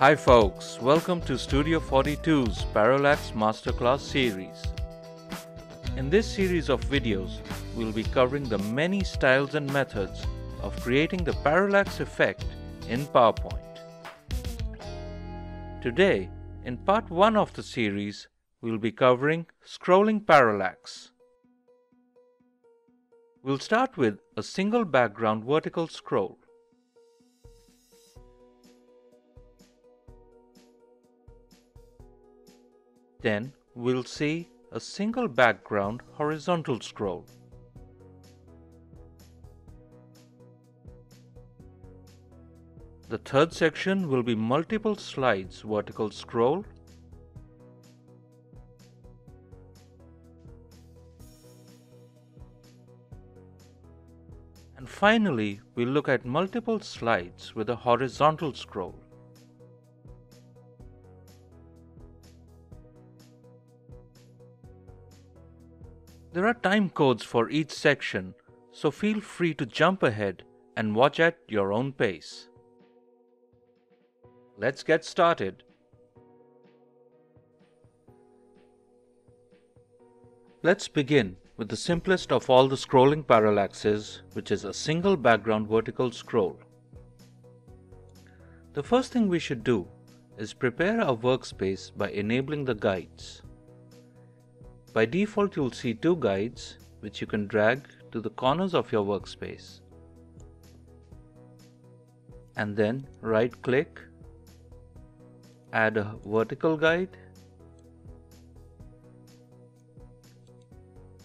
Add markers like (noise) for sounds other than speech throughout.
Hi folks, welcome to Studio 42's Parallax Masterclass series. In this series of videos, we'll be covering the many styles and methods of creating the parallax effect in PowerPoint. Today, in part 1 of the series, we'll be covering scrolling parallax. We'll start with a single background vertical scroll. Then we'll see a single background horizontal scroll. The third section will be multiple slides vertical scroll And finally, we'll look at multiple slides with a horizontal scroll. There are time codes for each section, so feel free to jump ahead and watch at your own pace. Let's get started. Let's begin with the simplest of all the scrolling parallaxes, which is a single background vertical scroll. The first thing we should do is prepare our workspace by enabling the guides. By default you'll see two guides which you can drag to the corners of your workspace. And then right click, add a vertical guide,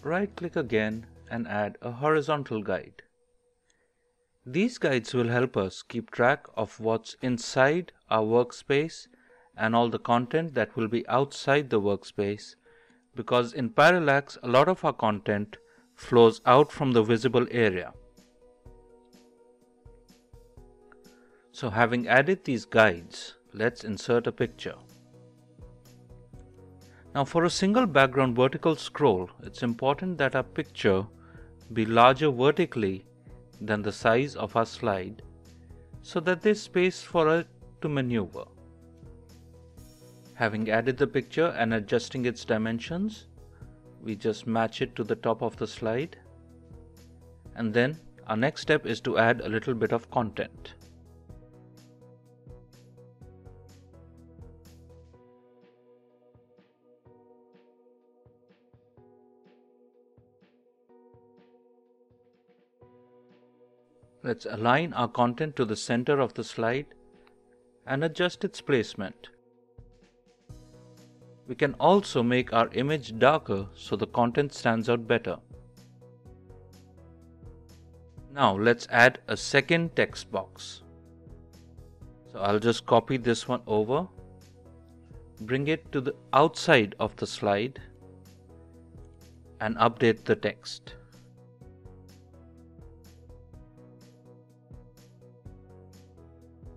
right click again and add a horizontal guide. These guides will help us keep track of what's inside our workspace and all the content that will be outside the workspace because in Parallax a lot of our content flows out from the visible area. So having added these guides, let's insert a picture. Now for a single background vertical scroll, it's important that our picture be larger vertically than the size of our slide so that there's space for it to maneuver. Having added the picture and adjusting its dimensions, we just match it to the top of the slide. And then our next step is to add a little bit of content. Let's align our content to the center of the slide and adjust its placement. We can also make our image darker so the content stands out better. Now let's add a second text box. So I'll just copy this one over, bring it to the outside of the slide and update the text.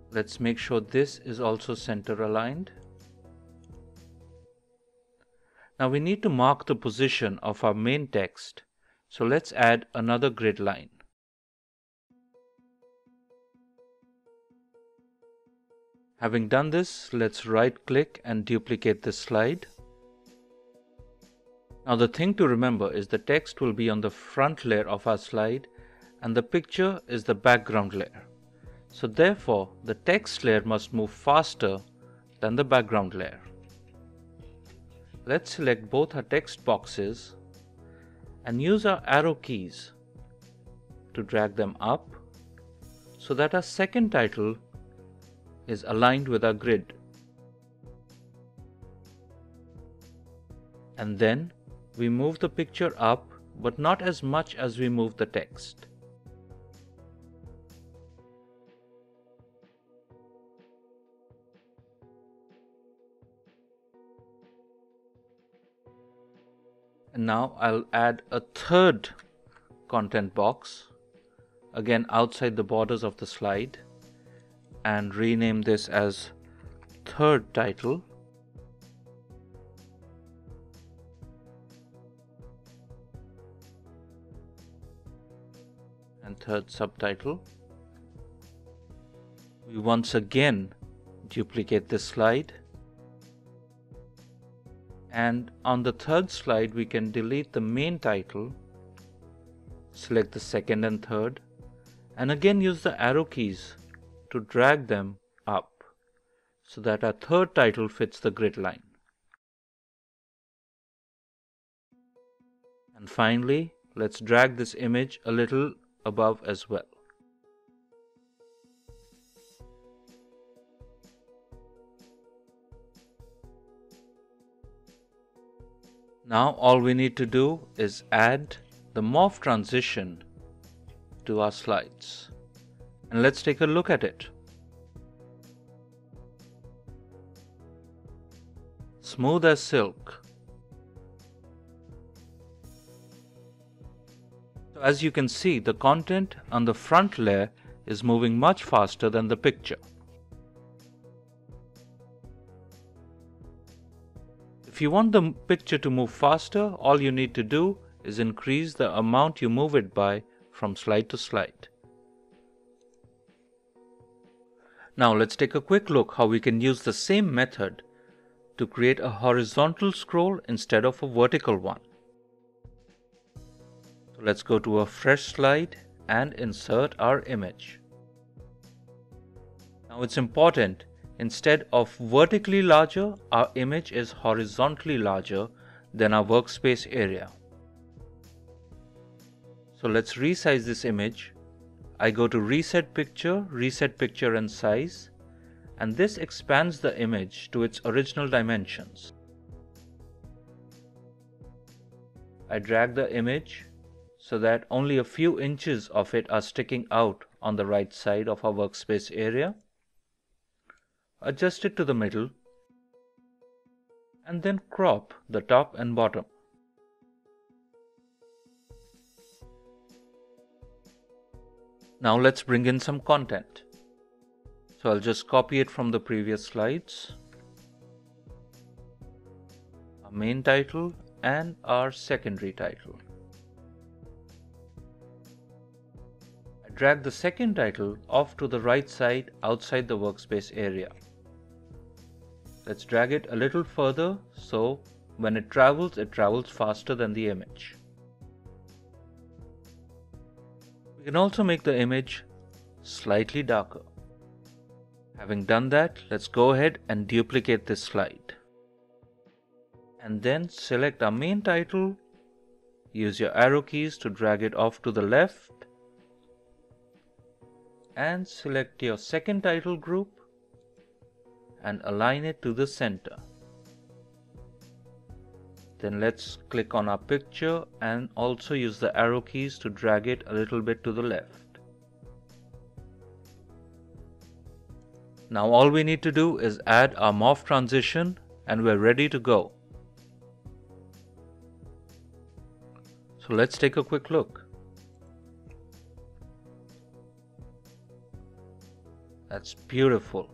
Let's make sure this is also center aligned. Now we need to mark the position of our main text, so let's add another grid line. Having done this, let's right click and duplicate this slide. Now the thing to remember is the text will be on the front layer of our slide and the picture is the background layer. So therefore, the text layer must move faster than the background layer. Let's select both our text boxes and use our arrow keys to drag them up so that our second title is aligned with our grid. And then we move the picture up but not as much as we move the text. And now I'll add a third content box again outside the borders of the slide and rename this as third title. And third subtitle. We once again duplicate this slide and on the third slide we can delete the main title select the second and third and again use the arrow keys to drag them up so that our third title fits the grid line. And finally, let's drag this image a little above as well. Now all we need to do is add the morph transition to our slides. And let's take a look at it. Smooth as silk. As you can see, the content on the front layer is moving much faster than the picture. If you want the picture to move faster, all you need to do is increase the amount you move it by from slide to slide. Now let's take a quick look how we can use the same method to create a horizontal scroll instead of a vertical one. So let's go to a fresh slide and insert our image. Now it's important Instead of vertically larger, our image is horizontally larger than our workspace area. So let's resize this image. I go to reset picture, reset picture and size and this expands the image to its original dimensions. I drag the image so that only a few inches of it are sticking out on the right side of our workspace area adjust it to the middle and then crop the top and bottom. Now let's bring in some content. So I'll just copy it from the previous slides. Our main title and our secondary title. I drag the second title off to the right side outside the workspace area. Let's drag it a little further so when it travels, it travels faster than the image. We can also make the image slightly darker. Having done that, let's go ahead and duplicate this slide. And then select our main title, use your arrow keys to drag it off to the left, and select your second title group and align it to the center. Then let's click on our picture and also use the arrow keys to drag it a little bit to the left. Now all we need to do is add our morph transition and we're ready to go. So let's take a quick look. That's beautiful.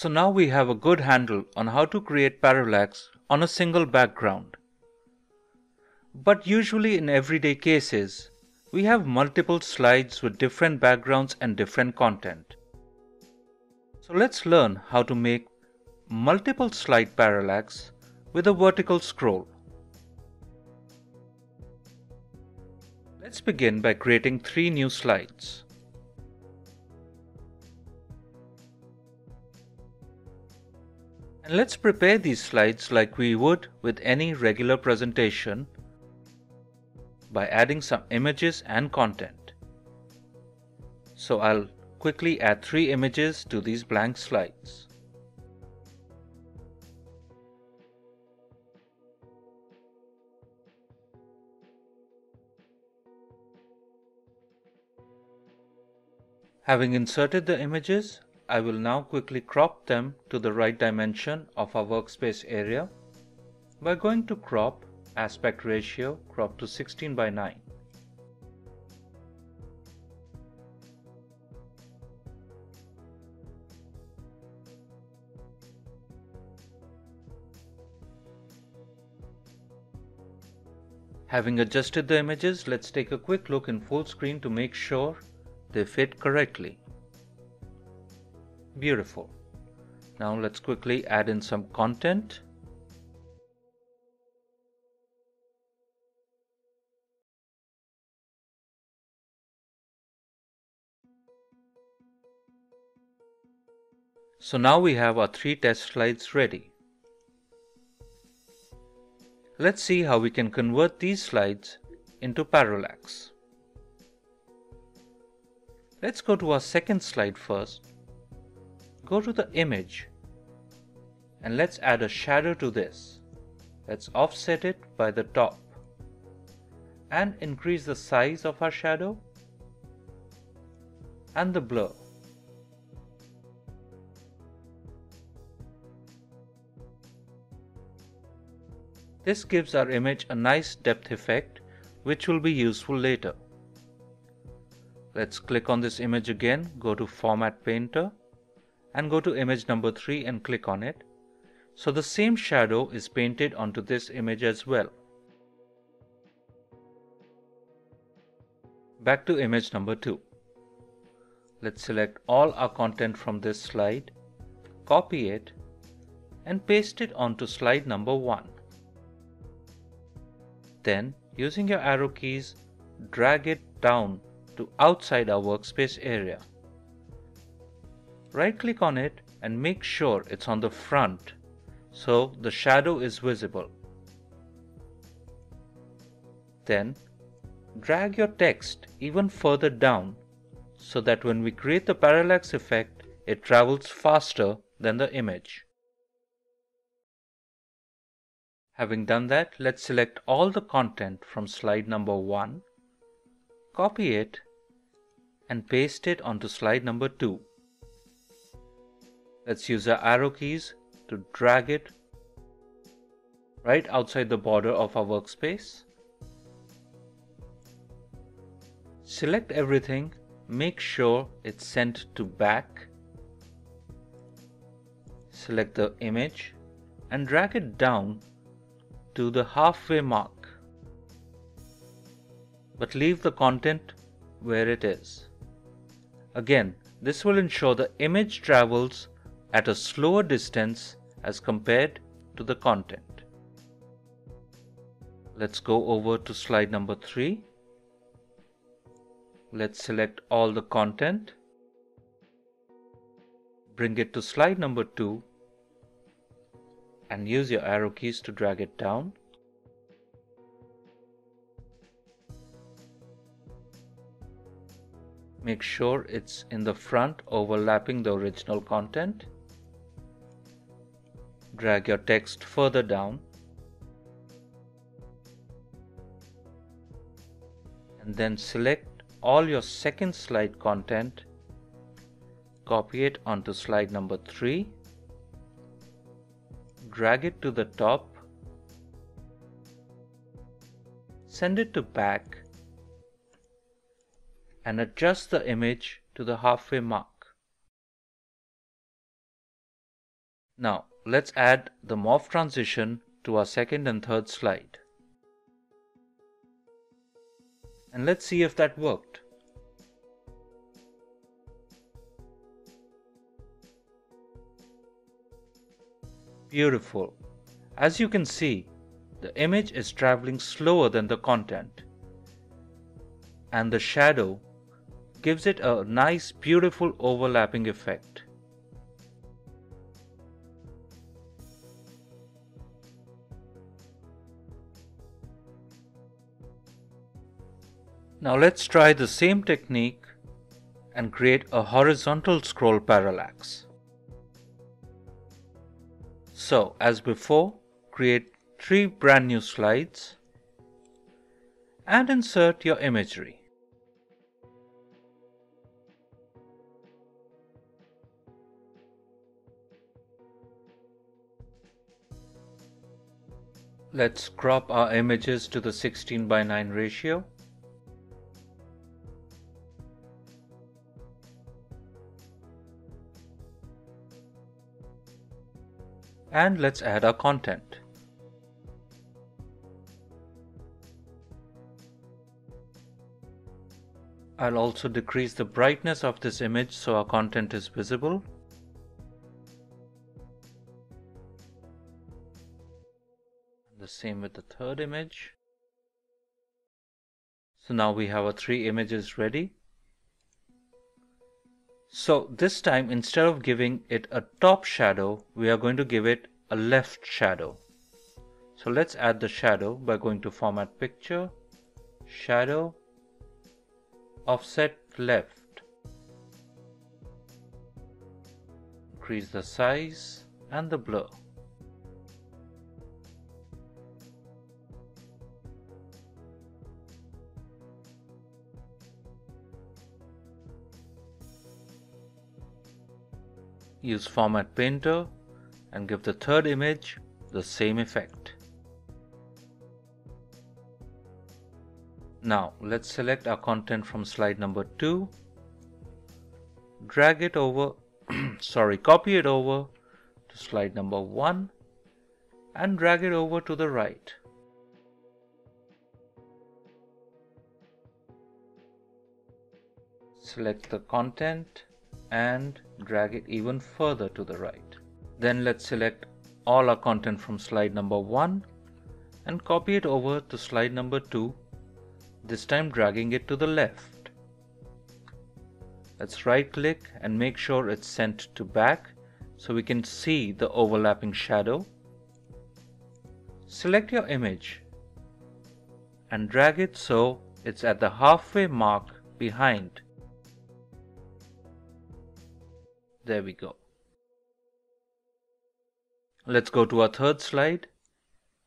So now we have a good handle on how to create parallax on a single background. But usually in everyday cases, we have multiple slides with different backgrounds and different content. So let's learn how to make multiple slide parallax with a vertical scroll. Let's begin by creating three new slides. Let's prepare these slides like we would with any regular presentation by adding some images and content. So I'll quickly add three images to these blank slides. Having inserted the images, I will now quickly crop them to the right dimension of our workspace area by going to crop aspect ratio crop to 16 by 9. Having adjusted the images, let's take a quick look in full screen to make sure they fit correctly. Beautiful. Now let's quickly add in some content. So now we have our three test slides ready. Let's see how we can convert these slides into parallax. Let's go to our second slide first. Go to the image and let's add a shadow to this. Let's offset it by the top and increase the size of our shadow and the blur. This gives our image a nice depth effect which will be useful later. Let's click on this image again, go to Format Painter and go to image number 3 and click on it. So the same shadow is painted onto this image as well. Back to image number 2. Let's select all our content from this slide, copy it and paste it onto slide number 1. Then, using your arrow keys, drag it down to outside our workspace area. Right click on it and make sure it's on the front so the shadow is visible. Then drag your text even further down so that when we create the parallax effect it travels faster than the image. Having done that, let's select all the content from slide number 1, copy it and paste it onto slide number 2. Let's use the arrow keys to drag it right outside the border of our workspace. Select everything, make sure it's sent to back. Select the image and drag it down to the halfway mark, but leave the content where it is. Again, this will ensure the image travels at a slower distance as compared to the content. Let's go over to slide number 3. Let's select all the content. Bring it to slide number 2 and use your arrow keys to drag it down. Make sure it's in the front overlapping the original content. Drag your text further down. And then select all your second slide content. Copy it onto slide number 3 drag it to the top, send it to back and adjust the image to the halfway mark. Now let's add the morph transition to our second and third slide. And let's see if that worked. Beautiful. As you can see, the image is traveling slower than the content. And the shadow gives it a nice beautiful overlapping effect. Now let's try the same technique and create a horizontal scroll parallax. So as before, create three brand new slides and insert your imagery. Let's crop our images to the 16 by 9 ratio. and let's add our content. I'll also decrease the brightness of this image so our content is visible. The same with the third image. So now we have our three images ready. So this time instead of giving it a top shadow, we are going to give it a left shadow. So let's add the shadow by going to format picture, shadow, offset left. Increase the size and the blur. Use Format Painter and give the third image the same effect. Now let's select our content from slide number 2, drag it over, (clears throat) sorry, copy it over to slide number 1 and drag it over to the right. Select the content and drag it even further to the right. Then let's select all our content from slide number 1 and copy it over to slide number 2, this time dragging it to the left. Let's right click and make sure it's sent to back so we can see the overlapping shadow. Select your image and drag it so it's at the halfway mark behind There we go. Let's go to our third slide.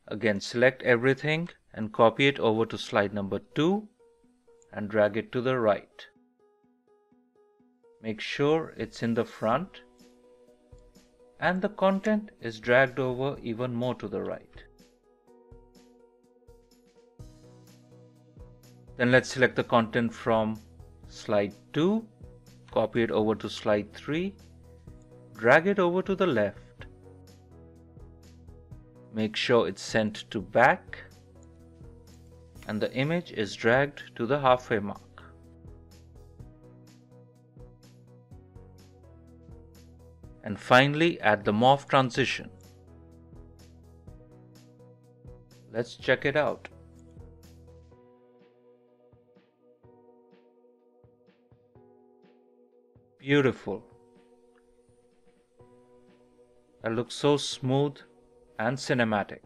Again, select everything and copy it over to slide number 2 and drag it to the right. Make sure it's in the front and the content is dragged over even more to the right. Then let's select the content from slide 2, copy it over to slide 3 drag it over to the left. Make sure it's sent to back and the image is dragged to the halfway mark. And finally add the morph transition. Let's check it out. Beautiful that looks so smooth and cinematic.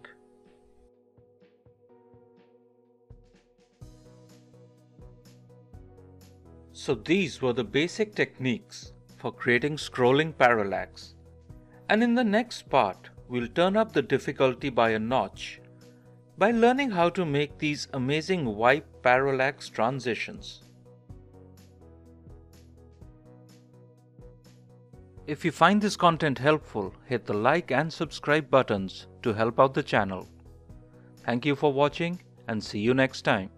So these were the basic techniques for creating scrolling parallax. And in the next part, we'll turn up the difficulty by a notch by learning how to make these amazing wipe parallax transitions. If you find this content helpful, hit the like and subscribe buttons to help out the channel. Thank you for watching and see you next time.